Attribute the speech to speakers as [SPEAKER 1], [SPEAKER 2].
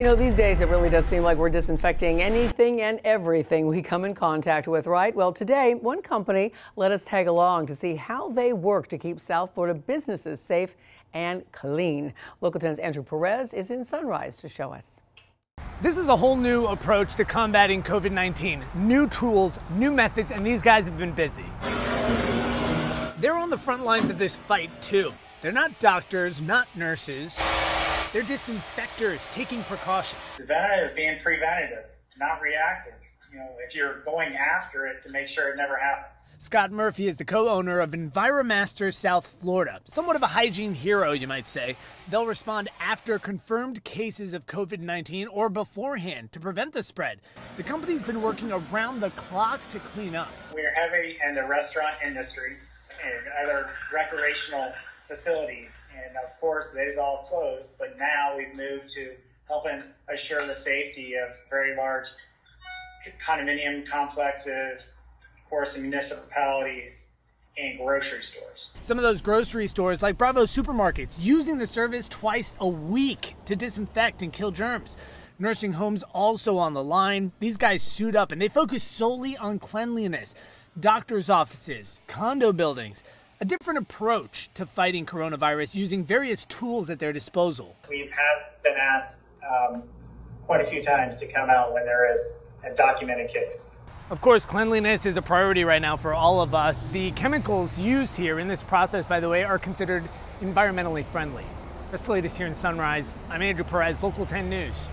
[SPEAKER 1] You know, these days it really does seem like we're disinfecting anything and everything we come in contact with, right? Well, today, one company let us tag along to see how they work to keep South Florida businesses safe and clean. Local 10's Andrew Perez is in Sunrise to show us.
[SPEAKER 2] This is a whole new approach to combating COVID 19. New tools, new methods, and these guys have been busy. They're on the front lines of this fight, too. They're not doctors, not nurses. They're disinfectors taking precautions.
[SPEAKER 3] Preventative is being preventative, not reactive. You know, if you're going after it to make sure it never happens.
[SPEAKER 2] Scott Murphy is the co-owner of Enviromaster South Florida, somewhat of a hygiene hero, you might say. They'll respond after confirmed cases of COVID-19 or beforehand to prevent the spread. The company's been working around the clock to clean up.
[SPEAKER 3] We're heavy in the restaurant industry and other recreational facilities. And of course, they've all closed, but now we've moved to helping assure the safety of very large condominium complexes, of course, municipalities, and grocery stores.
[SPEAKER 2] Some of those grocery stores, like Bravo supermarkets, using the service twice a week to disinfect and kill germs. Nursing homes also on the line. These guys suit up and they focus solely on cleanliness. Doctors' offices, condo buildings, a different approach to fighting coronavirus using various tools at their disposal.
[SPEAKER 3] We have been asked um, quite a few times to come out when there is a documented case.
[SPEAKER 2] Of course, cleanliness is a priority right now for all of us. The chemicals used here in this process, by the way, are considered environmentally friendly. That's the latest here in Sunrise. I'm Andrew Perez, Local 10 News.